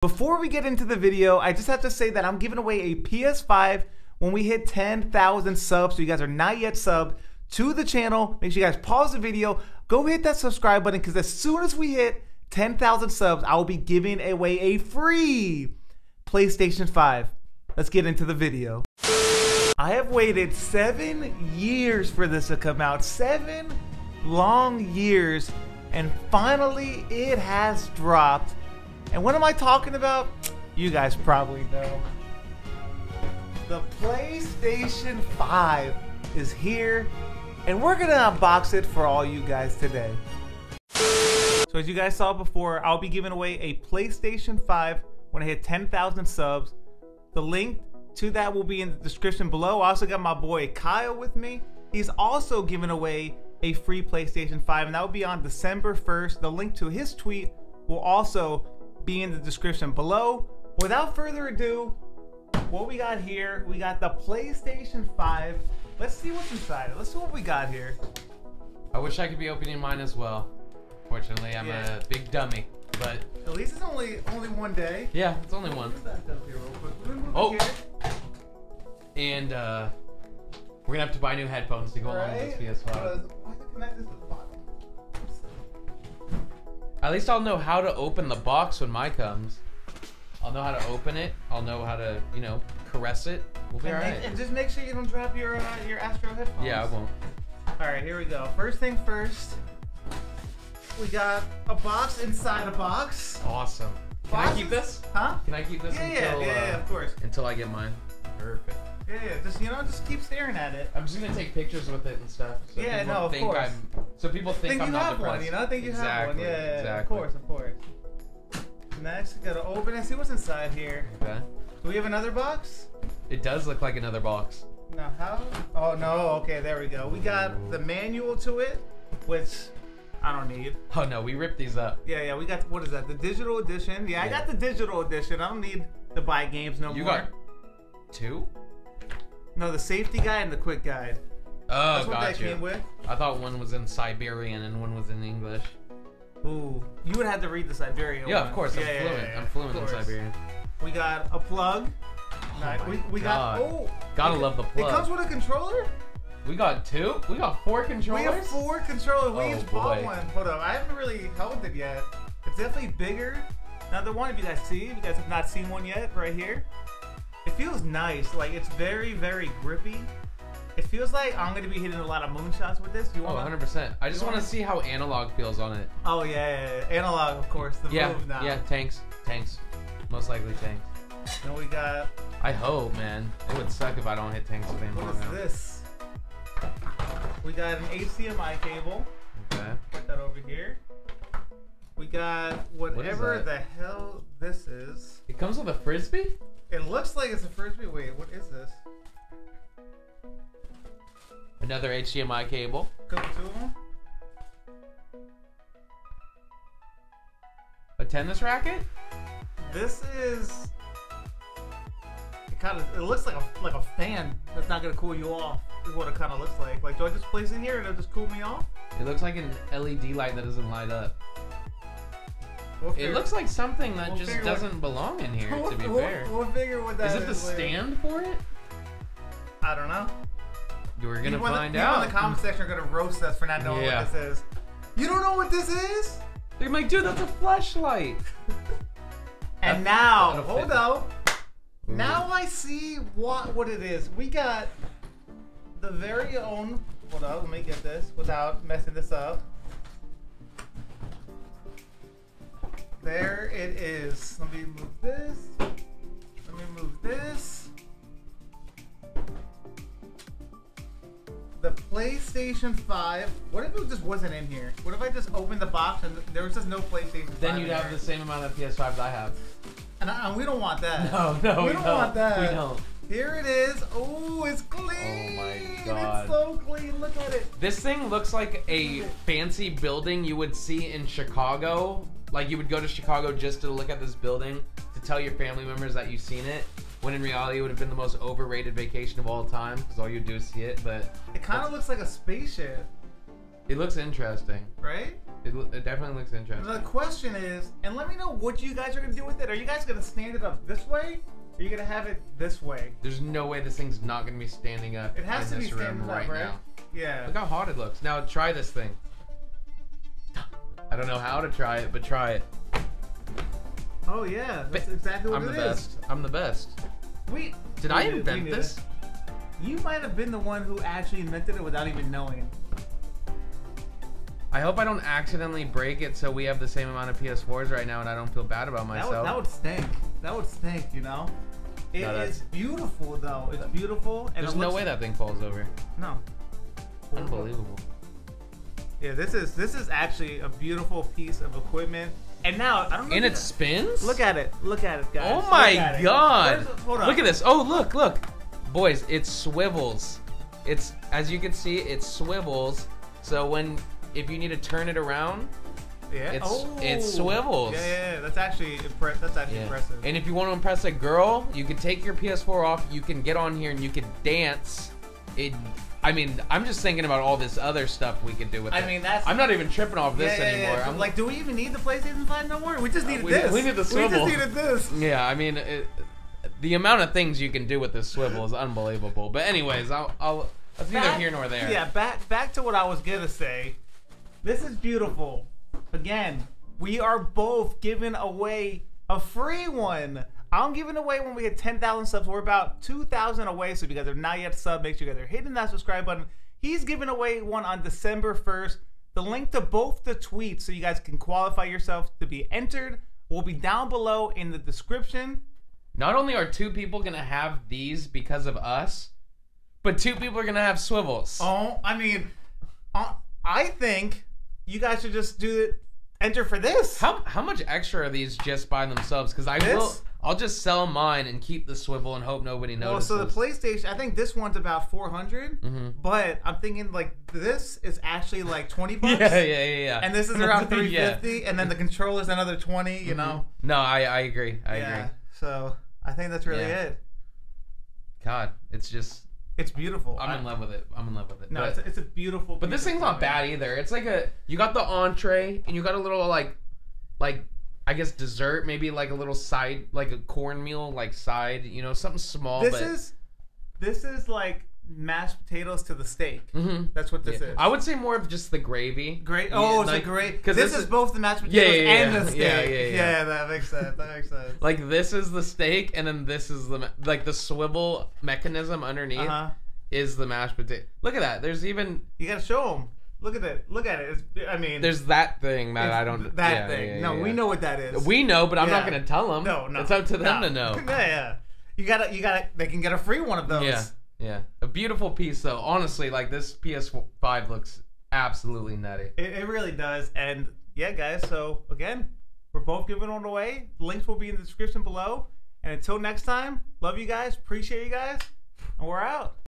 Before we get into the video, I just have to say that I'm giving away a PS5 when we hit 10,000 subs. So you guys are not yet subbed to the channel. Make sure you guys pause the video, go hit that subscribe button because as soon as we hit 10,000 subs, I will be giving away a free PlayStation 5. Let's get into the video. I have waited seven years for this to come out. Seven long years. And finally, it has dropped. And what am I talking about? You guys probably know. The PlayStation 5 is here, and we're gonna unbox it for all you guys today. So as you guys saw before, I'll be giving away a PlayStation 5 when I hit 10,000 subs. The link to that will be in the description below. I also got my boy Kyle with me. He's also giving away a free PlayStation 5, and that will be on December 1st. The link to his tweet will also be in the description below. Without further ado, what we got here, we got the PlayStation 5. Let's see what's inside it. Let's see what we got here. I wish I could be opening mine as well. Fortunately, I'm Yeah. a big dummy. But At least it's only only one day. yeah, it's only one. Move that here real quick. We're move Oh. And uh, we're gonna have to buy new headphones to go along with this PS5. Because At least I'll know how to open the box when mine comes. I'll know how to open it. I'll know how to, you know, caress it. We'll be And, alright. make- and just make sure you don't drop your uh, your Astro headphones. Yeah, I won't. All right, here we go. First thing first, we got a box inside a box. Awesome. Can I keep this? Huh? Can I keep this Yeah, yeah, until yeah, yeah, uh, of course. until I get mine? Perfect. Yeah, yeah. Just you know, just keep staring at it. I'm just gonna take pictures with it and stuff. So Yeah, no, of think course. I'm. So people think, Think I'm you not have depressed. one, you know? I think you exactly, have one. Yeah, yeah, yeah, exactly. of course, of course. Next, we gotta open and see what's inside here. Okay. Do we have another box? It does look like another box. No, how? Oh no. Okay, there we go. We got the manual to it, which I don't need. Oh no, we ripped these up. Yeah, yeah. We got what is that? The digital edition. Yeah, I got the digital edition. I don't need to buy games no You more. You got two? No, the safety guide and the quick guide. Oh, That's what that you. came with. I thought one was in Siberian and one was in English. Ooh, you would have to read the Siberian Yeah, one. of course. I'm Yeah, yeah, fluent. yeah, I'm fluent in. Siberian. We got a plug. Oh nice. we we got oh. Gotta it- love the plug. It comes with a controller. We got two. We got four controllers. We have four controllers. We Oh, each bought one. Hold up, I haven't really held it yet. It's definitely bigger. Now the one, if you guys see, if you guys have not seen one yet, right here. It feels nice. Like it's very, very grippy. It feels like I'm gonna be hitting a lot of moonshots with this. You Oh, want? 100 percent. I just want to see how analog feels on it. Oh yeah, yeah, yeah. analog, of course. The Yeah, move now. yeah. Tanks, tanks. Most likely tanks. And we got I hope, man. It would suck if I don't hit tanks with analog is now. this? We got an HDMI cable. Okay. Put that over here. We got whatever that? the hell this is. It comes with a frisbee. It looks like it's a frisbee. Wait, what is this? Another HDMI cable. With two of them. A tennis racket. This is. It kind of. It looks like a like a fan that's not gonna cool you off. Is what it kind of looks like. Like, do I just place it here and it'll just cool me off? It looks like an LED light that doesn't light up. We'll It looks like something that We'll just doesn't belong in here. We'll, To be fair, we'll figure what that is is. it the stand for it? I don't know. We're gonna in the- find people out. in the comment section are gonna roast us for not knowing Yeah. what this is. You don't know what this is? They're like, dude, that's a flashlight. And That's- now, hold up. Mm. Now I see what what it is. We got the very own. Hold up, let me get this without messing this up. There it is. Let me move this. Let me move this. The PlayStation 5. What if it just wasn't in here? What if I just opened the box and there was just no PlayStation 5? Then you'd have there? the same amount of PS5s I have. And, I, and we don't want that. No, no, we, we don't, don't. want that. We don't. Here it is. Oh, it's clean. Oh my God. It's so clean. Look at it. This thing looks like a fancy building you would see in Chicago. Like you would go to Chicago just to look at this building to tell your family members that you've seen it. When in reality, it would have been the most overrated vacation of all time because all you do is see it. But It kind of looks like a spaceship, it looks interesting. right? It, lo- it definitely looks interesting. The question is, and let me know what you guys are gonna do with it. Are you guys gonna stand it up this way? Or are you gonna have it this way? There's no way this thing's not gonna be standing up. It has in to be this room standing right up, right? now. Yeah. Look how hot it looks. Now try this thing. I don't know how to try it, but try it. Oh yeah, that's exactly what I'm it the is. best. I'm the best. We Did we I invent this? it. You might have been the one who actually invented it without even knowing. I hope I don't accidentally break it so we have the same amount of PS4s right now and I don't feel bad about That myself. would, that would stink. That would stink, you know. It is No, that's- beautiful though. It's beautiful, and There's no way that thing falls over. No. Unbelievable. Yeah, this is this is actually a beautiful piece of equipment. And now I don't know. And it spins? Look at it. Look at it, guys. Oh my god! Hold on. Look at this. Oh, look, look. Boys, it swivels. It's, as you can see, it swivels. So when, if you need to turn it around, Yeah. It's- oh. it swivels. Yeah, yeah, yeah. That's actually impre- That's actually yeah. impressive. And if you want to impress a girl, you can take your PS4 off, you can get on here and you can dance. It, I mean, I'm just thinking about all this other stuff we could do with I it. mean, that's- I'm not even tripping off this yeah, yeah, anymore. Yeah. I'm like, do we even need the PlayStation 5 no more? We just needed we- this. we need the swivel. We just needed this. Yeah, I mean, it, the amount of things you can do with this swivel is unbelievable. But anyways, I'll, I'll that's neither here nor there. Yeah, back back to what I was gonna say. This is beautiful. Again, we are both giving away a free one. I'm giving away when we hit 10,000 subs. We're about 2,000 away. So if you guys are not yet sub, make sure you guys are hitting that subscribe button. He's giving away one on December 1st. The link to both the tweets so you guys can qualify yourself to be entered will be down below in the description. Not only are two people gonna have these because of us, but two people are gonna have swivels. Oh, I mean, uh, I think you guys should just do it. Enter for this. How how much extra are these just by themselves? Because I will, This? I'll just sell mine and keep the swivel and hope nobody Well, so the PlayStation, I think this one's about 400, Mhm. but I'm thinking like this is actually like 20 bucks. yeah, yeah, yeah, yeah. And this is around Yeah. 350, and then the controller's another 20. You know. No, I I agree. I yeah. agree. So I think that's really Yeah. it. God, it's just It's beautiful. I'm I- in love with it. I'm in love with it. No, but, it's, a, it's a beautiful. but this thing's not bad either. It's like a you got the entree and you got a little like like I guess dessert, maybe like a little side like a cornmeal like side, you know, something small. This but, is this is like mashed potatoes to the steak. Mhm. That's what this Yeah. is. I would say more of just the gravy. Great. Oh, it's like, a great. 'cause This, is, both the mashed potatoes yeah, and yeah. the steak. Yeah, yeah, yeah. that makes sense. That makes sense. Like this is the steak, and then this is the like the swivel mechanism underneath Uh-huh. is the mashed potato. Look at that. There's even You gotta show them. Look at it. Look at it. It's, I mean, there's that thing that I don't. That yeah, thing. yeah, no, yeah, we know what that is. We know, but I'm not gonna tell them. No, no. It's up to them no. to know. Yeah, yeah. You gotta, you gotta. They can get a free one of those. Yeah, yeah. A beautiful piece, though. Honestly, like this PS5 looks absolutely nutty. It, it really does. And yeah, guys. So again, we're both giving one away. Links will be in the description below. And until next time, love you guys. Appreciate you guys. And we're out.